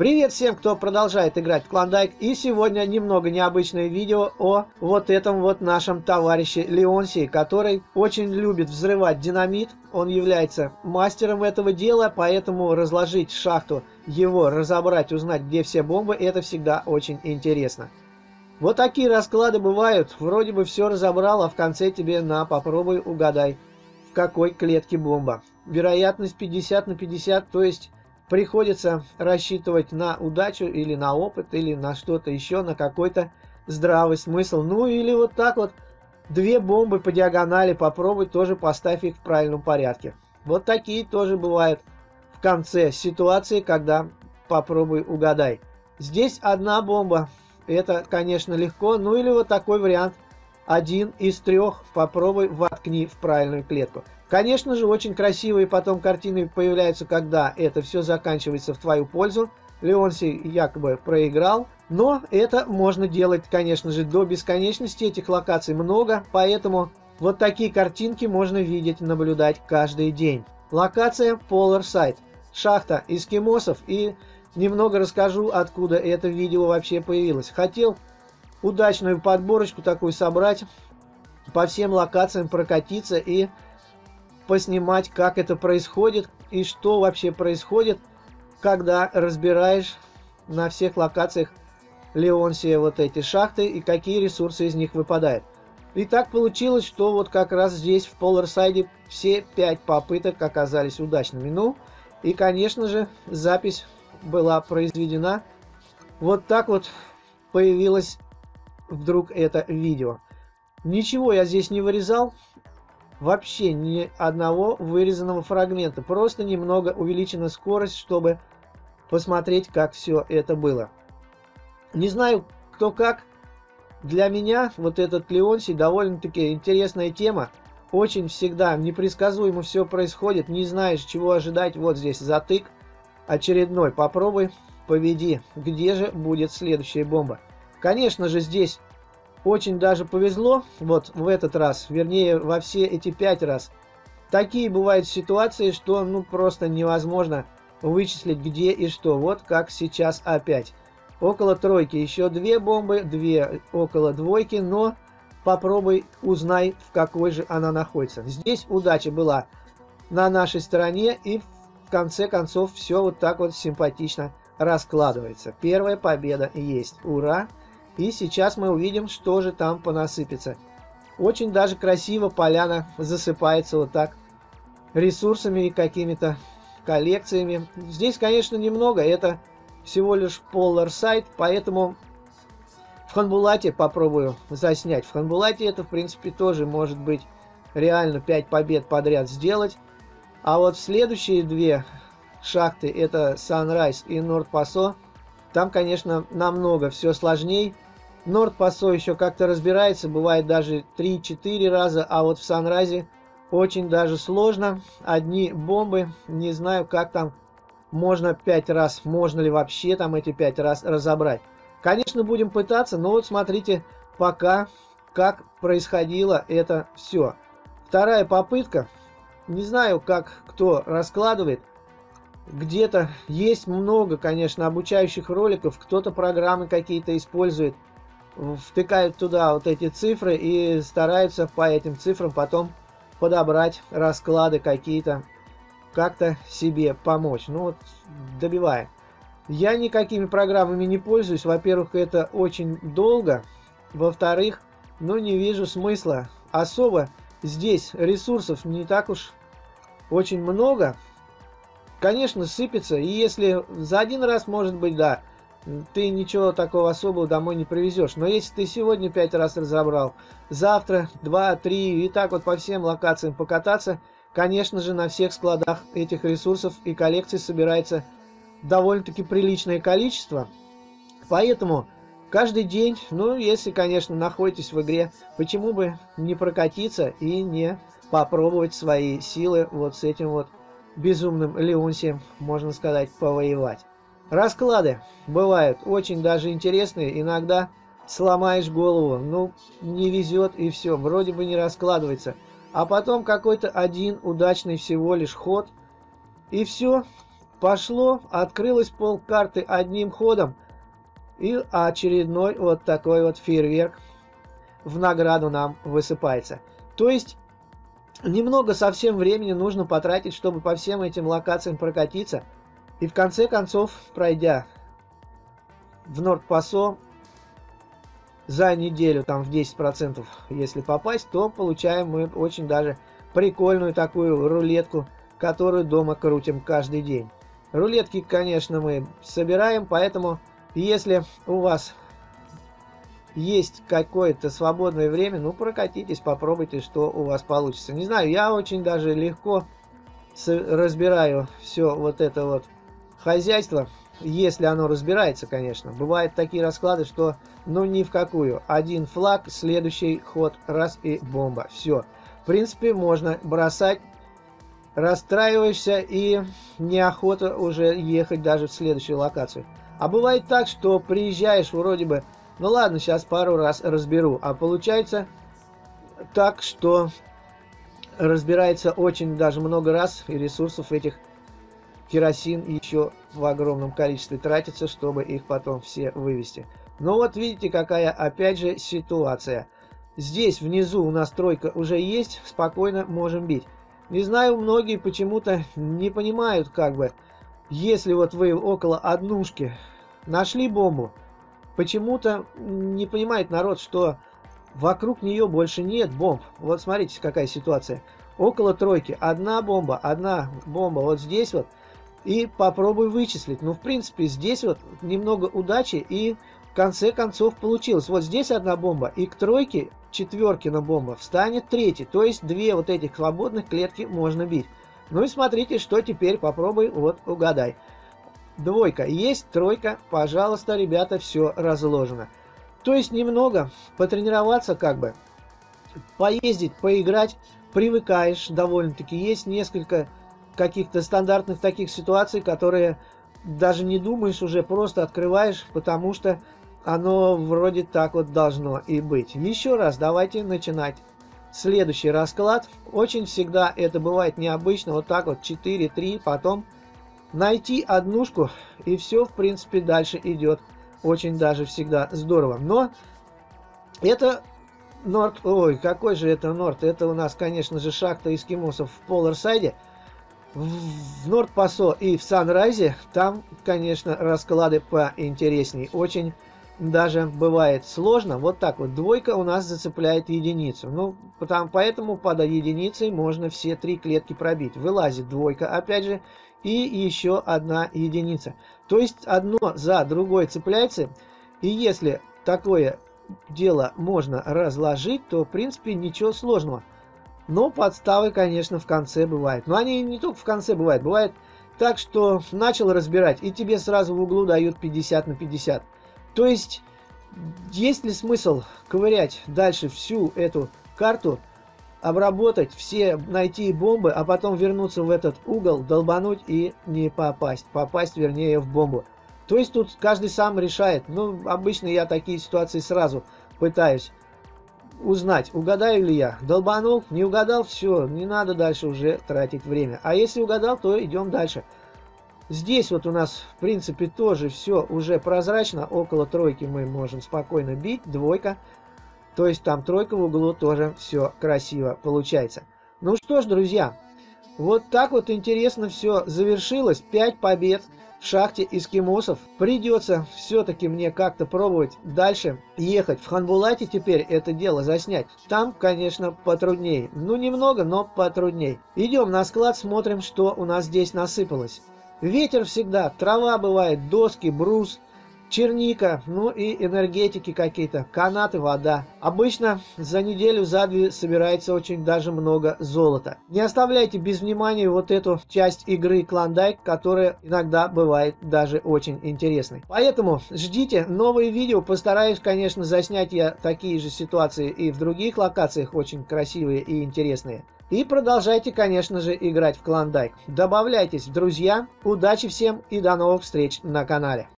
Привет всем, кто продолжает играть в Клондайк. И сегодня немного необычное видео о вот этом вот нашем товарище Леонсии, который очень любит взрывать динамит. Он является мастером этого дела, поэтому разложить шахту, его разобрать, узнать, где все бомбы, это всегда очень интересно. Вот такие расклады бывают. Вроде бы все разобрал, а в конце тебе на попробуй угадай, в какой клетке бомба. Вероятность 50 на 50, то есть приходится рассчитывать на удачу или на опыт, или на что-то еще, на какой-то здравый смысл. Ну или вот так вот, две бомбы по диагонали попробуй, тоже поставь их в правильном порядке. Вот такие тоже бывают в конце ситуации, когда попробуй угадай. Здесь одна бомба, это, конечно, легко, ну или вот такой вариант. Один из трех попробуй воткни в правильную клетку. Конечно же, очень красивые потом картины появляются, когда это все заканчивается в твою пользу. Леонси якобы проиграл, но это можно делать, конечно же, до бесконечности. Этих локаций много, поэтому вот такие картинки можно видеть, наблюдать каждый день. Локация Polar Side. Шахта эскимосов и немного расскажу, откуда это видео вообще появилось. Хотел удачную подборочку такую собрать, по всем локациям прокатиться и поснимать, как это происходит и что вообще происходит, когда разбираешь на всех локациях Леонсия вот эти шахты и какие ресурсы из них выпадают. И так получилось, что вот как раз здесь в Поларсайде все пять попыток оказались удачными. Ну, и конечно же, запись была произведена. Вот так вот появилось вдруг это видео. Ничего я здесь не вырезал, вообще ни одного вырезанного фрагмента. Просто немного увеличена скорость, чтобы посмотреть, как все это было. Не знаю, кто как. Для меня вот этот Леонсий довольно-таки интересная тема. Очень всегда непредсказуемо все происходит. Не знаешь, чего ожидать. Вот здесь затык очередной. Попробуй, поведи. Где же будет следующая бомба? Конечно же, здесь очень даже повезло, вот в этот раз, вернее, во все эти пять раз. Такие бывают ситуации, что ну просто невозможно вычислить где и что. Вот как сейчас опять. Около тройки еще две бомбы, две около двойки, но попробуй узнай, в какой же она находится. Здесь удача была на нашей стороне и в конце концов все вот так вот симпатично раскладывается. Первая победа есть. Ура! И сейчас мы увидим, что же там понасыпется. Очень даже красиво поляна засыпается вот так ресурсами и какими-то коллекциями. Здесь, конечно, немного, это всего лишь Polar Site, поэтому в Ханбулате попробую заснять. В Ханбулате это, в принципе, тоже может быть реально 5 побед подряд сделать. А вот следующие две шахты, это Sunrise и Норд Пасо, там, конечно, намного все сложнее. Норд-Пассо еще как-то разбирается, бывает даже 3-4 раза, а вот в Санразе очень даже сложно. Одни бомбы, не знаю, как там можно 5 раз, можно ли вообще там эти 5 раз разобрать. Конечно, будем пытаться, но вот смотрите пока, как происходило это все. Вторая попытка, не знаю, как кто раскладывает, где-то есть много, конечно, обучающих роликов, кто-то программы какие-то использует, втыкают туда вот эти цифры и стараются по этим цифрам потом подобрать расклады какие-то, как-то себе помочь. Ну вот, добиваем. Я никакими программами не пользуюсь. Во-первых, это очень долго. Во-вторых, ну не вижу смысла. Особо здесь ресурсов не так уж очень много. Конечно, сыпется. И если за один раз, может быть, да, ты ничего такого особого домой не привезешь. Но если ты сегодня пять раз разобрал, завтра два, три и так вот по всем локациям покататься, конечно же, на всех складах этих ресурсов и коллекций собирается довольно-таки приличное количество. Поэтому каждый день, ну, если, конечно, находитесь в игре, почему бы не прокатиться и не попробовать свои силы вот с этим вот безумным Леонсием, можно сказать, повоевать. Расклады бывают очень даже интересные. Иногда сломаешь голову, ну, не везет и все, вроде бы не раскладывается. А потом какой-то один удачный всего лишь ход, и все. пошло, открылась пол карты одним ходом. И очередной вот такой вот фейерверк в награду нам высыпается. То есть немного совсем времени нужно потратить, чтобы по всем этим локациям прокатиться. И в конце концов, пройдя в Норд-Пасо за неделю, там в 10%, если попасть, то получаем мы очень даже прикольную такую рулетку, которую дома крутим каждый день. Рулетки, конечно, мы собираем, поэтому если у вас есть какое-то свободное время, ну прокатитесь, попробуйте, что у вас получится. Не знаю, я очень даже легко разбираю все вот это вот хозяйство, если оно разбирается, конечно. Бывают такие расклады, что ну ни в какую. Один флаг, следующий ход, раз и бомба. Все. В принципе, можно бросать расстраиваешься и неохота уже ехать даже в следующую локацию. А бывает так, что приезжаешь вроде бы, ну ладно, сейчас пару раз разберу, а получается так, что разбирается очень даже много раз, и ресурсов этих керосин еще в огромном количестве тратится, чтобы их потом все вывести. Но вот видите, какая опять же ситуация. Здесь внизу у нас тройка уже есть, спокойно можем бить. Не знаю, многие почему-то не понимают, как бы, если вот вы около однушки нашли бомбу, почему-то не понимает народ, что вокруг нее больше нет бомб. Вот смотрите, какая ситуация. Около тройки одна бомба, одна бомба вот здесь вот. И попробуй вычислить. Ну, в принципе, здесь вот немного удачи и в конце концов получилось. Вот здесь одна бомба, и к тройке четверкина бомба встанет третий. То есть две вот этих свободных клетки можно бить. Ну и смотрите, что теперь попробуй, вот угадай. Двойка есть, тройка, пожалуйста, ребята, все разложено. То есть немного потренироваться как бы, поездить, поиграть, привыкаешь довольно-таки. Есть несколько каких-то стандартных таких ситуаций, которые даже не думаешь уже, просто открываешь, потому что оно вроде так вот должно и быть. Еще раз давайте начинать. Следующий расклад. Очень всегда это бывает необычно. Вот так вот 4, 3, потом найти однушку и все в принципе дальше идет. Очень даже всегда здорово. Но это Норд... Ой, какой же это Норд? Это у нас, конечно же, шахта эскимосов в Поларсайде. В Норд-Пасо и в Санрайзе там, конечно, расклады поинтересней. Очень даже бывает сложно. Вот так вот, двойка у нас зацепляет единицу. Ну, потому, поэтому под единицей можно все три клетки пробить. Вылазит двойка, опять же, и еще одна единица. То есть одно за другой цепляется. И если такое дело можно разложить, то в принципе ничего сложного. Но подставы, конечно, в конце бывают. Но они не только в конце бывают. Бывает так, что начал разбирать, и тебе сразу в углу дают 50 на 50. То есть, есть ли смысл ковырять дальше всю эту карту, обработать, все найти бомбы, а потом вернуться в этот угол, долбануть и не попасть. Попасть, вернее, в бомбу. То есть тут каждый сам решает. Ну, обычно я такие ситуации сразу пытаюсь узнать, угадаю ли я. Долбанул, не угадал, все, не надо дальше уже тратить время. А если угадал, то идем дальше. Здесь вот у нас, в принципе, тоже все уже прозрачно. Около тройки мы можем спокойно бить. Двойка. То есть там тройка в углу тоже все красиво получается. Ну что ж, друзья, вот так вот интересно все завершилось. 5 побед в шахте эскимосов. Придется все-таки мне как-то пробовать дальше ехать. В Ханбулате теперь это дело заснять. Там, конечно, потрудней. Ну, немного, но потрудней. Идем на склад, смотрим, что у нас здесь насыпалось. Ветер всегда, трава бывает, доски, брус, черника, ну и энергетики какие-то, канаты, вода. Обычно за неделю, за две собирается очень даже много золота. Не оставляйте без внимания вот эту часть игры Клондайк, которая иногда бывает даже очень интересной. Поэтому ждите новые видео, постараюсь, конечно, заснять я такие же ситуации и в других локациях очень красивые и интересные. И продолжайте, конечно же, играть в Клондайк. Добавляйтесь в друзья. Удачи всем и до новых встреч на канале.